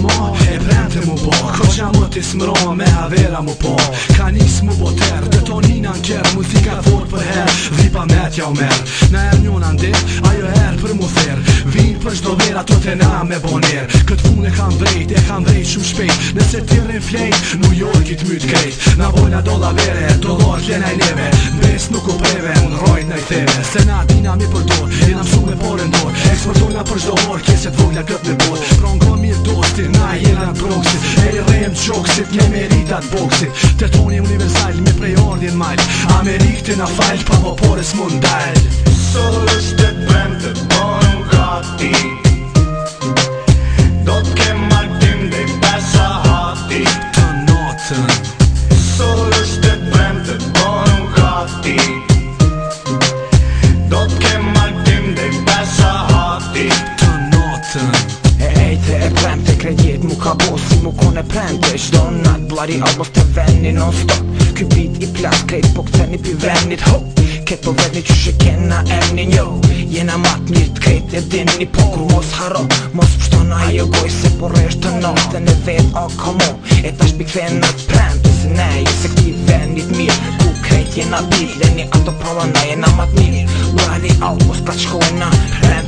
ma E premte mu bo Ko qa më t'i smro me avera mu po Ka njës mu bo ter Dhe tonina n'ker Muzika fort për her Vipa me t'ja u mer Në er njën andet Ajo er për mu thir Vin për shdo vera To të na me boner Këtë pun e kam vrejt E kam vrejt shumë shpejt Nëse t'irin flejt New York i t'myt krejt Na vojna do la vere Do lor t'le naj leve Bes nuk u preve Unë rojt naj theve Se na dina mi përdor Jena msu me porën dor Eksportojna për shdo mor Kjeset vojna kët me bor Prongo një dosti Na jena të broksit E i rem qoksit Me meritat boksit Të toni universal Me prej ordin mal Amerik të na falj Pa popores mund dal Sol është të të bërë në pente Shdo në natë bloody out of të vendi non stop Ky beat i plas krejt po këtë një për vendit ho Ket po vetë një që shë kena emni njo Jena matë një të krejt e din një po mos haro Mos pështo në ajo goj se po resht të nërë Dhe në vetë oh, komo E ta shpik dhe në të Se ne jese këti vendit mirë Ku krejt jena bil Dhe ato prova na jena mat mirë Bloody out mos pra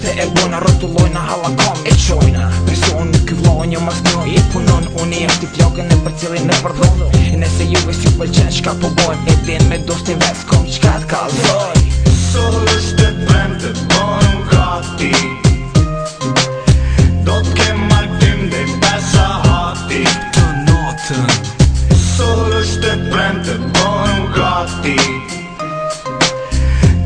të e bojna rëtullojna halakon e qojna Personi punon jo mas njo I punon unë jam t'i flokën e për cilin me përdoj Nëse ju ves ju pëlqen shka po bojn E din me dosti ves kom qka t'kallzoj Sol është e prem të bon gati Do t'ke markim dhe pesa hati Të notën Sol është e prem të bon gati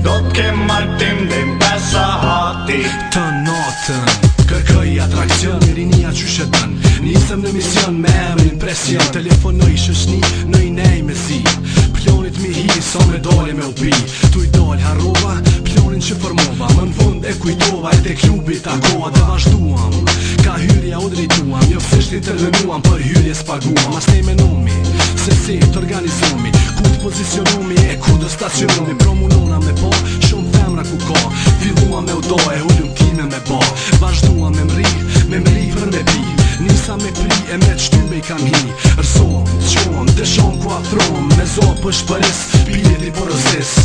Do t'ke markim dhe pesa hati Të notën kërkoj atrakcion Mirinia që shëtan Nisëm në mision me emë impresion Telefonoj shëshni në i nej me zi Plonit mi hi, sa so me dole me upi Tu i dole harrova, plonin që formova Më në fund e kujtova, e te klubit akoa Dhe vazhduam, ka hyrja u drejtuam Jo fështi të lënuam, për hyrje spaguam Mas nej me nomi, se si të organizomi Ku të pozicionomi e ku të stacionomi Promunona me po, Me pri e me që ty me i kam hi Rëson, qëmon, dëshon, kuatron Me zopë është për esë, p'i edhi për ësës